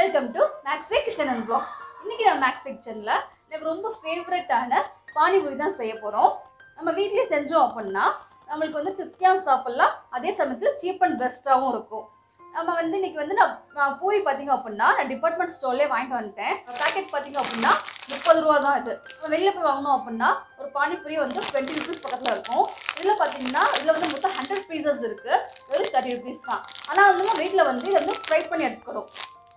And blogs இன்றைக்கி நம்ம மேக்ஸே கிச்சனில் எனக்கு ரொம்ப ஃபேவரட்டான பானிபூரி தான் செய்ய போகிறோம் நம்ம வீட்லேயே செஞ்சோம் அப்படின்னா நம்மளுக்கு வந்து திருப்தியாக சாப்பிட்லாம். அதே சமயத்தில் சீப் அண்ட் பெஸ்ட்டாகவும் இருக்கும். நம்ம வந்து இன்றைக்கி வந்து நான் பூரி பார்த்தீங்க அப்படின்னா நான் டிபார்ட்மெண்ட் ஸ்டோர்லேயே வாங்கிட்டு வந்துட்டேன். பேக்கெட் பார்த்திங்க அப்படின்னா முப்பது ரூபா தான் இது நம்ம வெளியில் போய் வாங்கினோம் அப்படின்னா ஒரு பானிபூரி வந்து டுவெண்ட்டி ருபீஸ் பக்கத்தில் இருக்கும். இதில் பார்த்தீங்கன்னா இதில் வந்து மொத்தம் ஹண்ட்ரட் பீசஸ் இருக்குது வெறும் தேர்ட்டி ருபீஸ் தான். ஆனால் வந்து நம்ம வீட்டில் வந்து இதை வந்து ஃப்ரை பண்ணி எடுக்கணும்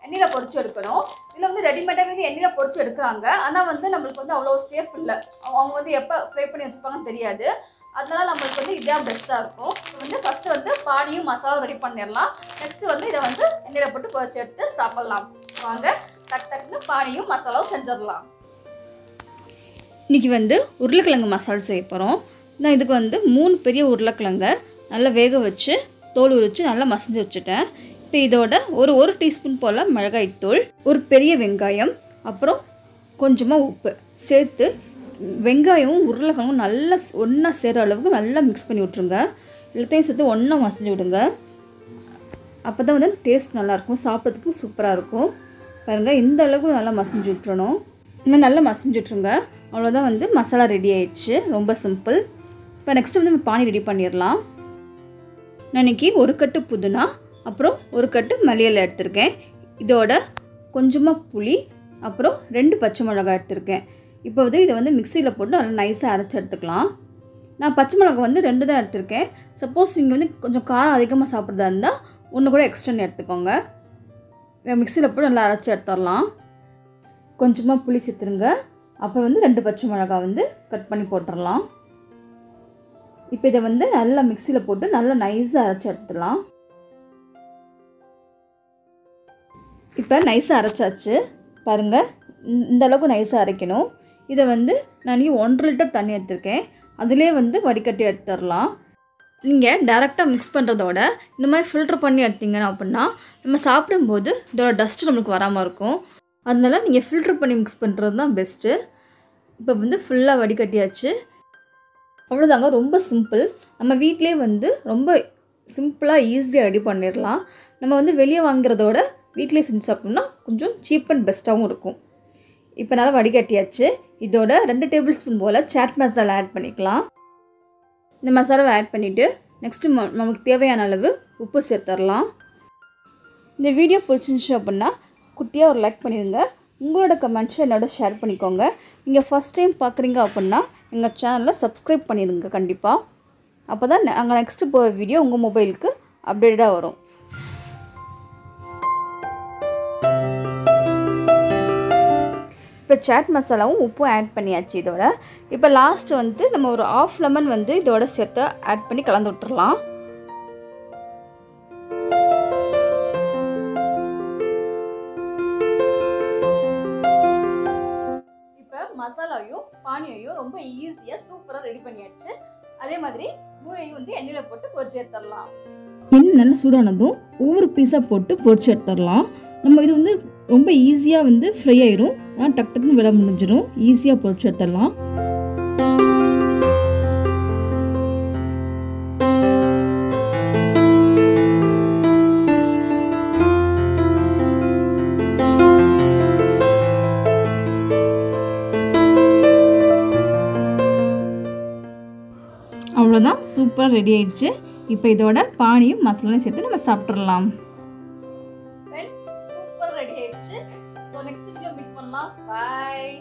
எண்ணெயில் பொறிச்சு எடுக்கணும். இதில் வந்து ரெடிமேடாகவே வந்து எண்ணெயில் பொறிச்சு எடுக்கிறாங்க. ஆனால் வந்து நம்மளுக்கு வந்து அவ்வளோ சேஃப் இல்லை. அவங்க வந்து எப்போ ஃப்ரை பண்ணி வச்சுருப்பாங்கன்னு தெரியாது. அதனால் நம்மளுக்கு வந்து இதான் பெஸ்ட்டாக இருக்கும். வந்து ஃபஸ்ட்டு வந்து பானியும் மசாலாவும் ரெடி பண்ணிடலாம். நெக்ஸ்ட்டு வந்து இதை வந்து எண்ணெயில் போட்டு பொறிச்சு எடுத்து சாப்பிட்லாம். வாங்க டக் டக்குன்னு பானியும் மசாலாவும் செஞ்சிடலாம். இன்றைக்கி வந்து உருளைக்கிழங்கு மசாலா செய்ய போகிறோம் நான் இதுக்கு வந்து மூணு பெரிய உருளைக்கிழங்க நல்லா வேக வச்சு தோல் உரித்து நல்லா மசிஞ்சு வச்சுட்டேன். இப்போ இதோட ஒரு ஒரு டீஸ்பூன் போல் மிளகாய்த்தூள் ஒரு பெரிய வெங்காயம் அப்புறம் கொஞ்சமாக உப்பு சேர்த்து வெங்காயமும் உருளைக்கிழங்கும் நல்லா ஒன்றா சேர்கிற அளவுக்கு நல்லா மிக்ஸ் பண்ணி விட்ருங்க எல்லாத்தையும் சேர்த்து ஒன்றா மசஞ்சு விடுங்க. அப்போ தான் வந்து டேஸ்ட் நல்லாயிருக்கும் சாப்பிட்றதுக்கு சூப்பராக இருக்கும். பாருங்கள் இந்த அளவுக்கு நல்லா மசிஞ்சு விட்டுறணும். இனிமேல் நல்லா மசிஞ்சு விட்ருங்க அவ்வளோதான் வந்து மசாலா ரெடி ஆயிடுச்சு ரொம்ப சிம்பிள் இப்போ நெக்ஸ்ட் வந்து நம்ம பானி ரெடி பண்ணிடலாம். நான் இன்றைக்கி ஒரு கட்டு புதினா அப்புறம் ஒரு கட்டு மல்லியலை எடுத்திருக்கேன். இதோட கொஞ்சமாக புளி அப்புறம் ரெண்டு பச்சை மிளகாய் எடுத்திருக்கேன். இப்போ வந்து இதை வந்து மிக்சியில் போட்டு நல்லா நைஸாக அரைச்சி எடுத்துக்கலாம். நான் பச்சை மிளகாய் வந்து ரெண்டு தான் எடுத்திருக்கேன். சப்போஸ் நீங்கள் வந்து கொஞ்சம் காரம் அதிகமாக சாப்பிட்றதா இருந்தால் ஒன்று கூட எக்ஸ்டெண்ட் எடுத்துக்கோங்க. மிக்சியில் போட்டு நல்லா அரைச்சி எடுத்துடலாம். கொஞ்சமாக புளி சேர்த்துருங்க அப்புறம் வந்து ரெண்டு பச்சை மிளகாய் வந்து கட் பண்ணி போட்டுடலாம். இப்போ இதை வந்து நல்லா மிக்சியில் போட்டு நல்லா நைஸாக அரைச்சி எடுத்துடலாம். இப்போ நைஸாக அரைச்சாச்சு. பாருங்கள் இந்தளவுக்கு நைஸாக அரைக்கணும். இதை வந்து நான் ஒன்றரை லிட்டர் தண்ணி எடுத்திருக்கேன். அதிலே வந்து வடிகட்டி எடுத்துடலாம். நீங்கள் டேரெக்டாக மிக்ஸ் பண்ணுறதோட இந்த மாதிரி ஃபில்டர் பண்ணி எடுத்தீங்கன்னா அப்படின்னா நம்ம சாப்பிடும்போது இதோட டஸ்ட் நம்மளுக்கு வராமல் இருக்கும். அதனால நீங்கள் ஃபில்டர் பண்ணி மிக்ஸ் பண்ணுறது தான் பெஸ்ட்டு இப்போ வந்து ஃபுல்லாக வடிகட்டியாச்சு. அவ்வளோதாங்க ரொம்ப சிம்பிள் நம்ம வீட்டிலே வந்து ரொம்ப சிம்பிளாக ஈஸியாக ரெடி பண்ணிடலாம். நம்ம வந்து வெளியே வாங்குறதோட வீட்டிலே செஞ்சு சாப்பிட்டோம்னா கொஞ்சம் சீப் அண்ட் பெஸ்ட்டாகவும் இருக்கும். இப்போ நல்லா வடிகட்டியாச்சு. இதோட ரெண்டு டேபிள் ஸ்பூன் போல் சாட் மசாலா ஆட் பண்ணிக்கலாம். இந்த மசாலாவை ஆட் பண்ணிவிட்டு நெக்ஸ்ட்டு நமக்கு தேவையான அளவு உப்பு சேர்த்துடலாம் இந்த வீடியோ பிடிச்சிருந்துச்சு அப்படின்னா குட்டியாக ஒரு லைக் பண்ணிடுங்க உங்களோட கமெண்ட்ஸை என்னோட ஷேர் பண்ணிக்கோங்க. நீங்கள் ஃபஸ்ட் டைம் பார்க்குறீங்க அப்படின்னா எங்கள் சேனலில் சப்ஸ்கிரைப் பண்ணிடுங்க கண்டிப்பாக அப்போ தான் நாங்கள் நெக்ஸ்ட்டு போகிற வீடியோ உங்கள் மொபைலுக்கு அப்டேட்டடாக வரும். இப்போ சாட் மசாலாவும் உப்பும் ஆட் பண்ணியாச்சு இதோட. இப்போ லாஸ்ட் வந்து நம்ம ஒரு ஆஃப் லெமன் வந்து இதோட சேர்த்து ஆட் பண்ணி கலந்து விட்டுறலாம். இப்போ மசாலாவையும் பானியையும் ரொம்ப ஈஸியாக சூப்பராக ரெடி பண்ணியாச்சு. அதே மாதிரி மூளையும் வந்து எண்ணெயில் போட்டு பொரிச்சு எடுத்துடலாம். எண்ணெய் நல்லா சூடானதும் ஒவ்வொரு பீஸாக போட்டு பொரிச்சு எடுத்துடலாம். நம்ம இது வந்து ரொம்ப ஈஸியாக வந்து ஃப்ரை ஆயிரும். டக் டக்குன்னு விலை முடிஞ்சிடும் ஈஸியாக பொரிச்சு எடுத்துடலாம். அவ்வளோதான் சூப்பராக ரெடி ஆயிடுச்சு. இப்போ இதோட பானியும் மசாலாவும் சேர்த்து நம்ம சாப்பிட்றலாம் super so next video meet பண்ணலாம். பாய்